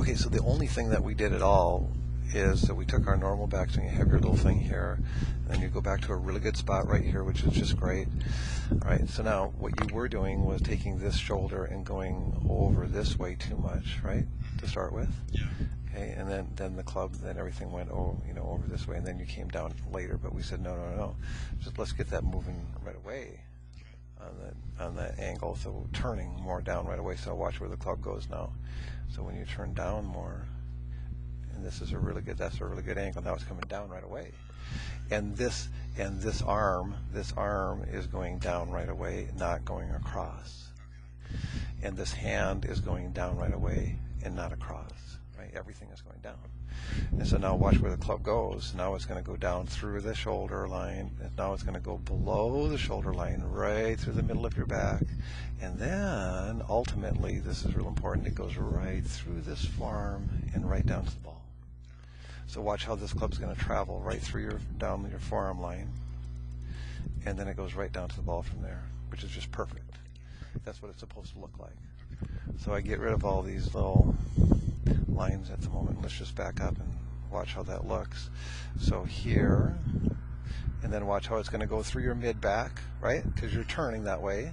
Okay, so the only thing that we did at all is that we took our normal backswing, you have your little thing here, and then you go back to a really good spot right here, which is just great. All right, so now what you were doing was taking this shoulder and going over this way too much, right, to start with? Yeah. Okay, and then, then the club, then everything went over, you know, over this way, and then you came down later, but we said, no, no, no, just let's get that moving right away on the, on that angle, so turning more down right away, so watch where the club goes now. So when you turn down more, and this is a really good, that's a really good angle, now it's coming down right away. And this, and this arm, this arm is going down right away, not going across. And this hand is going down right away and not across, right? Everything is going down. And so now watch where the club goes. Now it's going to go down through the shoulder line. And now it's going to go below the shoulder line, right through the middle of your back. And then ultimately, this is real important, it goes right through this forearm and right down to the ball. So watch how this club's going to travel right through your down your forearm line, and then it goes right down to the ball from there, which is just perfect. That's what it's supposed to look like. So I get rid of all these little lines at the moment. Let's just back up and watch how that looks. So here, and then watch how it's going to go through your mid back, right? Because you're turning that way,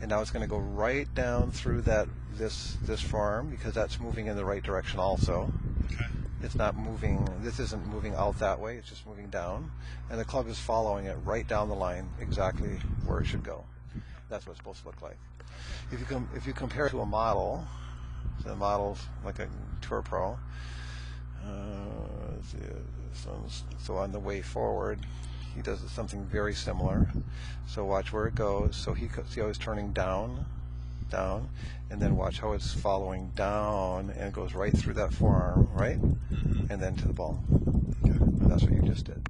and now it's going to go right down through that this this forearm because that's moving in the right direction also. Okay. It's not moving. This isn't moving out that way. It's just moving down, and the club is following it right down the line, exactly where it should go. That's what it's supposed to look like. If you com- if you compare it to a model, the model like a Tour Pro. Uh, let's see, this one's- so on the way forward, he does something very similar. So watch where it goes. So he see how it's turning down, down, and then watch how it's following down and goes right through that forearm, right, and then to the ball. That's what you just did.